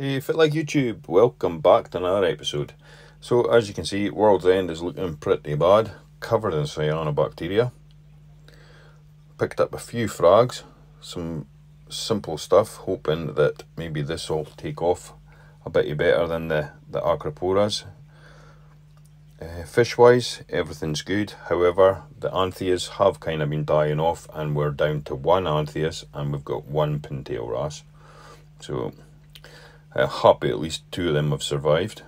Hey, Fit Like YouTube, welcome back to another episode. So, as you can see, World's End is looking pretty bad, covered in cyanobacteria. Picked up a few frags, some simple stuff, hoping that maybe this will take off a bit better than the, the Acroporas. Uh, fish-wise, everything's good. However, the Anthias have kind of been dying off and we're down to one Anthias and we've got one pintail wrasse. So uh, happy at least two of them have survived.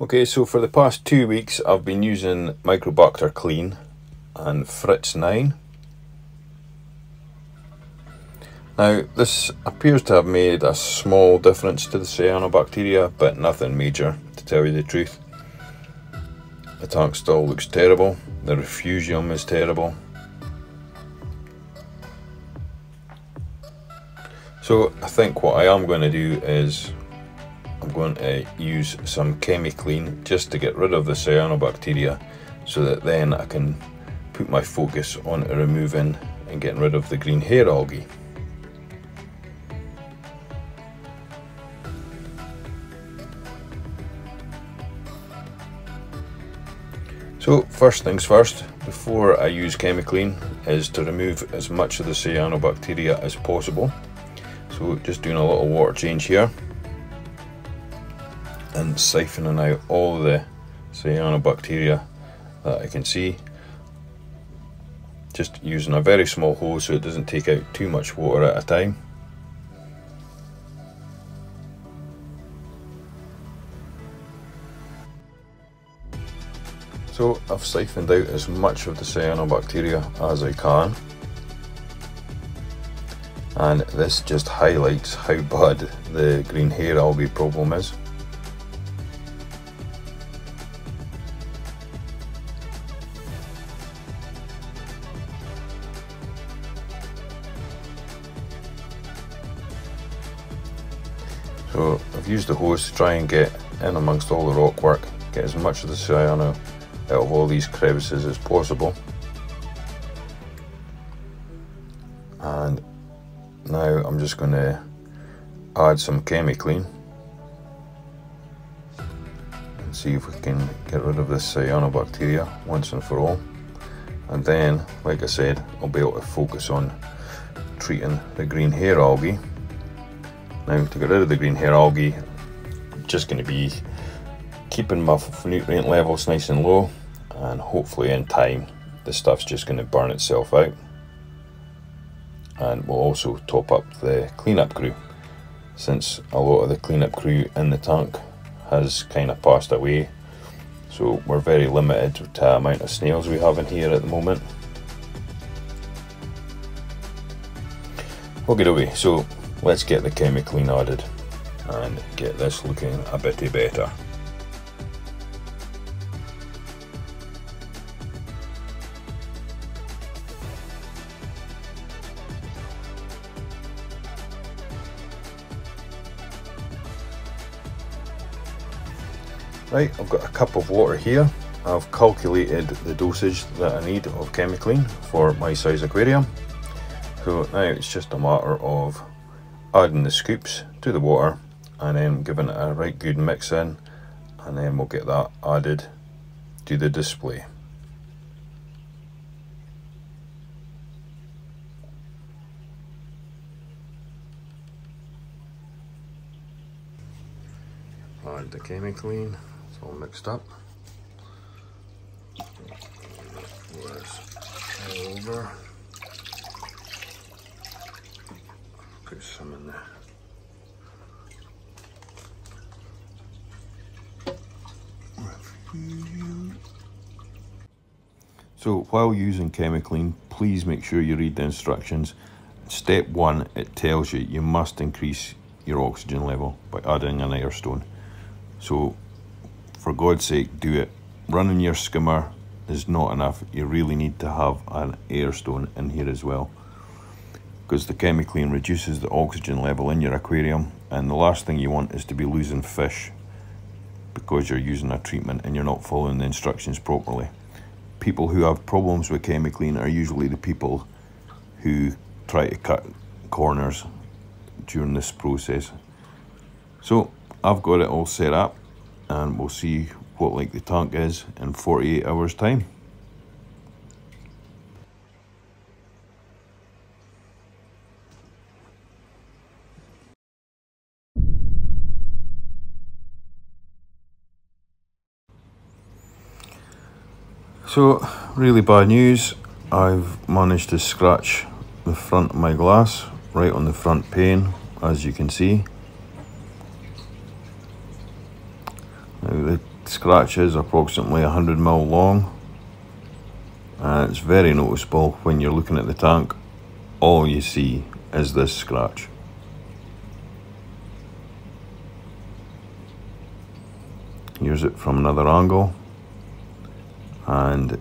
Okay, so for the past two weeks I've been using Microbacter Clean and Fritz 9. Now, this appears to have made a small difference to the cyanobacteria, but nothing major, to tell you the truth. The tank still looks terrible, the refugium is terrible. So I think what I am going to do is I'm going to use some ChemiClean just to get rid of the cyanobacteria so that then I can put my focus on removing and getting rid of the green hair algae. First things first, before I use ChemiClean is to remove as much of the cyanobacteria as possible. So just doing a little water change here and siphoning out all the cyanobacteria that I can see. Just using a very small hose so it doesn't take out too much water at a time. So I've siphoned out as much of the cyanobacteria as I can. And this just highlights how bad the green hair algae problem is. So I've used the hose to try and get in amongst all the rock work, get as much of the cyano out of all these crevices as possible. And now I'm just going to add some ChemiClean and see if we can get rid of this cyanobacteria once and for all. And then, like I said, I'll be able to focus on treating the green hair algae. Now to get rid of the green hair algae, I'm just going to be keeping my nutrient levels nice and low and hopefully in time the stuff's just going to burn itself out. And we'll also top up the cleanup crew since a lot of the cleanup crew in the tank has kind of passed away. So we're very limited to the amount of snails we have in here at the moment. Okay okay so let's get the ChemiClean added and get this looking a bit better Right, I've got a cup of water here. I've calculated the dosage that I need of ChemiClean for my size aquarium. So now it's just a matter of adding the scoops to the water and then giving it a right good mix in and then we'll get that added to the display. Add the ChemiClean all mixed up. over. Put some in there. So while using ChemiClean, please make sure you read the instructions. Step one, it tells you you must increase your oxygen level by adding an air stone. So for God's sake, do it. Running your skimmer is not enough. You really need to have an air stone in here as well. Because the ChemiClean reduces the oxygen level in your aquarium and the last thing you want is to be losing fish because you're using a treatment and you're not following the instructions properly. people who have problems with chemiclean are usually the people who try to cut corners during this process. So I've got it all set up and we'll see what like the tank is in 48 hours time. So, really bad news. I've managed to scratch the front of my glass right on the front pane, as you can see. Now, the scratch is approximately 100 mil long and it's very noticeable when you're looking at the tank. All you see is this scratch. Here's it from another angle and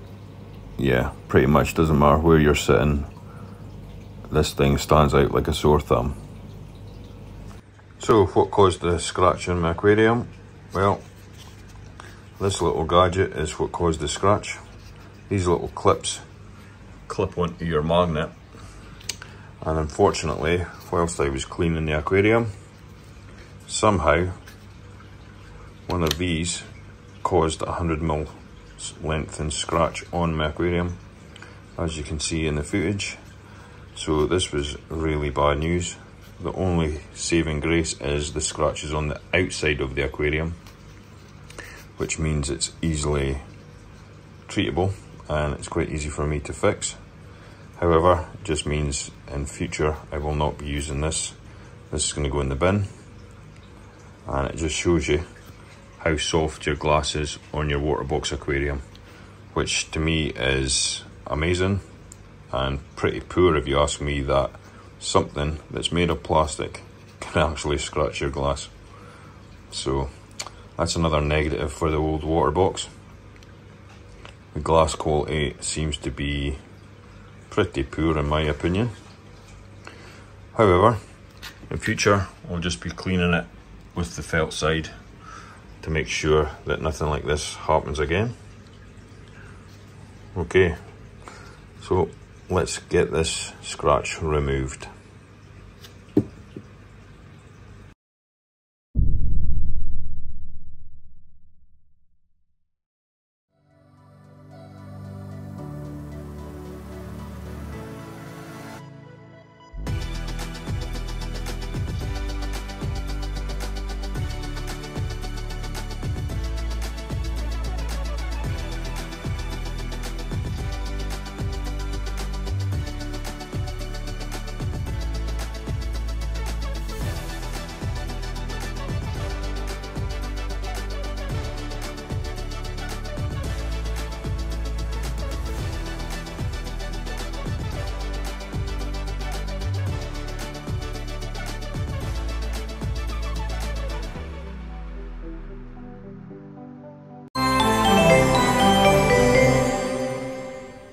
yeah pretty much doesn't matter where you're sitting this thing stands out like a sore thumb so what caused the scratch in my aquarium well this little gadget is what caused the scratch. These little clips clip onto your magnet. And unfortunately whilst I was cleaning the aquarium somehow one of these caused a 100 mil length and scratch on my aquarium as you can see in the footage. So this was really bad news. The only saving grace is the scratches on the outside of the aquarium which means it's easily treatable and it's quite easy for me to fix. However it just means in future I will not be using this. This is going to go in the bin. And it just shows you how soft your glass is on your Waterbox aquarium, which to me is amazing and pretty poor if you ask me that something that's made of plastic can actually scratch your glass. So that's another negative for the old Waterbox. The glass quality seems to be pretty poor in my opinion. However, in future I'll just be cleaning it with the felt side to make sure that nothing like this happens again. Okay, so let's get this scratch removed.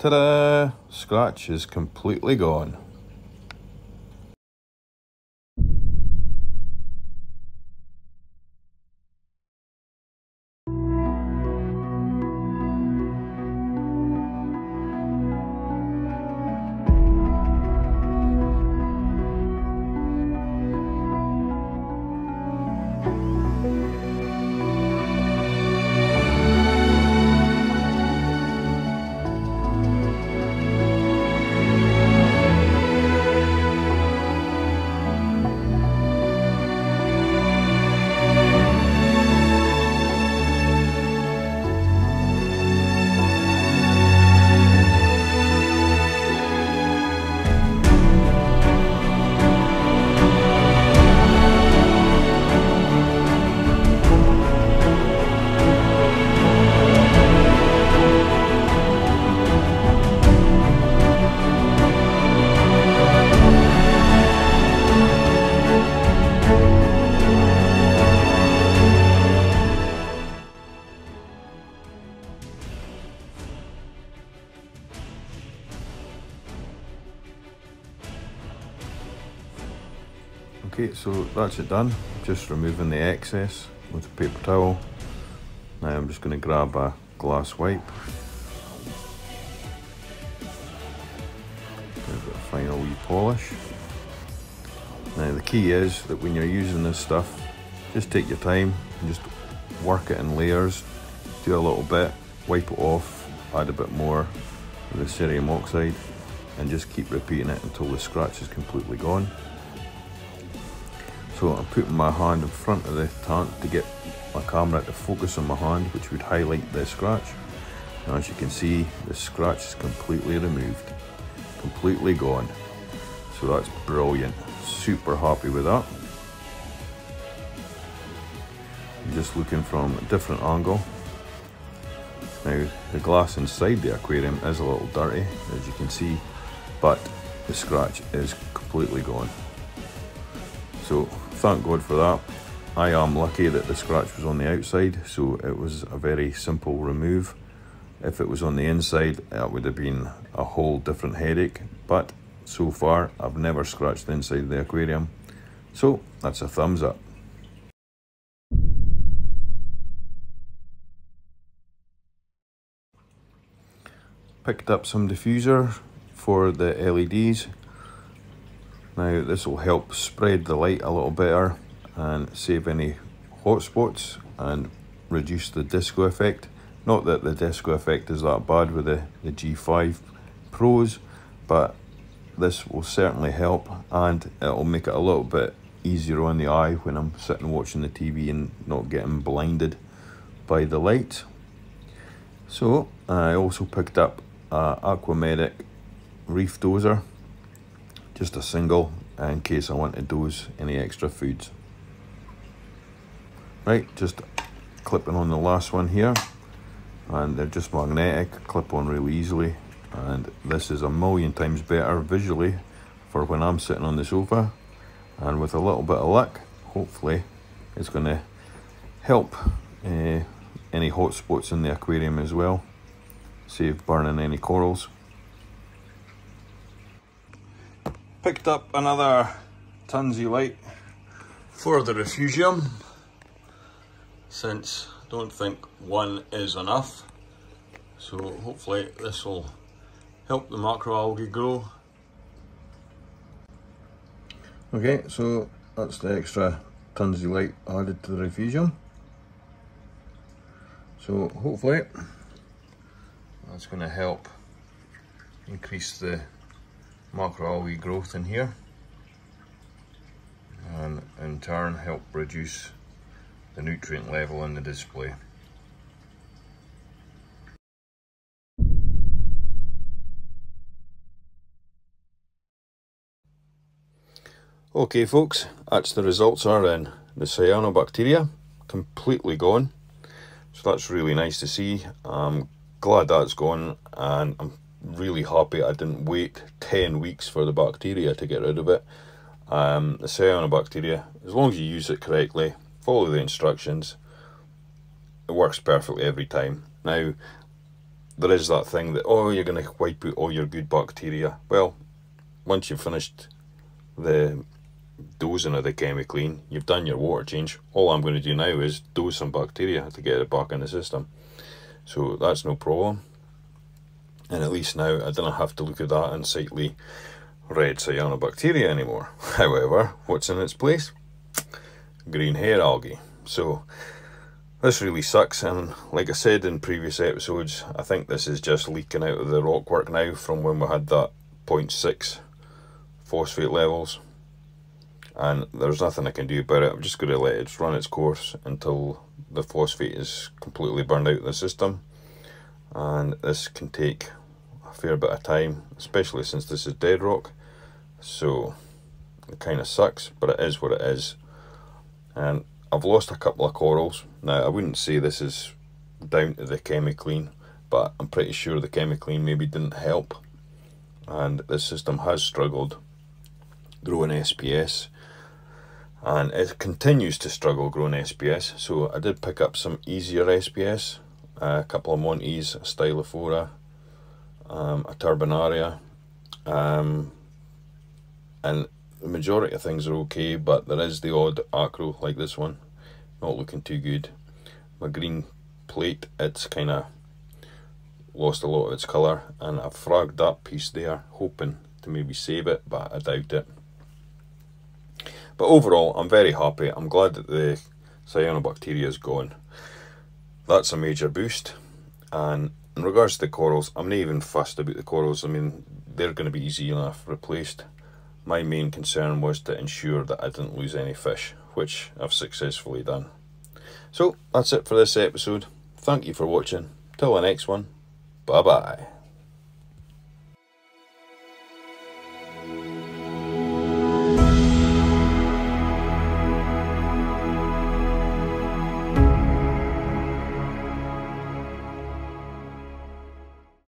Ta-da! Scratch is completely gone. Okay, so that's it done. Just removing the excess with a paper towel. Now I'm just going to grab a glass wipe. Give it a final wee polish. Now the key is that when you're using this stuff, just take your time and just work it in layers. Do a little bit, wipe it off, add a bit more of the cerium oxide and just keep repeating it until the scratch is completely gone. So I'm putting my hand in front of the tank to get my camera to focus on my hand which would highlight the scratch. And as you can see the scratch is completely removed, completely gone. So that's brilliant, super happy with that. I'm just looking from a different angle now the glass inside the aquarium is a little dirty as you can see but the scratch is completely gone. So thank God for that. I am lucky that the scratch was on the outside so it was a very simple remove. If it was on the inside that would have been a whole different headache but so far I've never scratched the inside of the aquarium so that's a thumbs up. picked up some diffuser for the LEDs. Now this will help spread the light a little better and save any hot spots and reduce the disco effect. Not that the disco effect is that bad with the, the G5 Pros, but this will certainly help and it'll make it a little bit easier on the eye when I'm sitting watching the TV and not getting blinded by the light. So I also picked up uh, Aquamedic Reef Doser, just a single in case I want to dose any extra foods. Right, just clipping on the last one here and they're just magnetic, clip on really easily and this is a million times better visually for when I'm sitting on the sofa and with a little bit of luck hopefully it's going to help uh, any hot spots in the aquarium as well save burning any corals. Picked up another Tunze light for the refugium since I don't think one is enough. So hopefully this will help the macroalgae grow. Okay, so that's the extra Tunze light added to the refugium. So hopefully that's going to help increase the macroalgae growth in here and in turn help reduce the nutrient level in the display. Okay folks, that's the results are in. The cyanobacteria completely gone. So that's really nice to see. I'm glad that's gone and I'm really happy I didn't wait 10 weeks for the bacteria to get rid of it. Um, the cyanobacteria, as long as you use it correctly, follow the instructions, it works perfectly every time. Now, there is that thing that, oh, you're going to wipe out all your good bacteria. Well, once you've finished the dosing of the ChemiClean, you've done your water change. All I'm going to do now is dose some bacteria to get it back in the system. So that's no problem. And at least now I don't have to look at that unsightly red cyanobacteria anymore. However, what's in its place? Green hair algae. So this really sucks and like I said in previous episodes, I think this is just leaking out of the rockwork now from when we had that 0.6 phosphate levels and there's nothing I can do about it. I'm just going to let it run its course until the phosphate is completely burned out of the system and this can take a fair bit of time especially since this is dead rock. So it kind of sucks but it is what it is. And I've lost a couple of corals. Now I wouldn't say this is down to the ChemiClean but I'm pretty sure the ChemiClean maybe didn't help. And this system has struggled growing SPS and it continues to struggle growing SPS. So I did pick up some easier SPS, uh, a couple of Montes, Stylophora, um, a Turbinaria, um, and the majority of things are okay, but there is the odd acro like this one, not looking too good. My green plate, it's kind of lost a lot of its colour, and I've fragged that piece there, hoping to maybe save it, but I doubt it. But overall, I'm very happy. I'm glad that the cyanobacteria is gone. That's a major boost. And in regards to the corals, I'm not even fussed about the corals. I mean, they're going to be easy enough replaced. My main concern was to ensure that I didn't lose any fish, which I've successfully done. So, that's it for this episode. Thank you for watching. Till the next one, bye bye.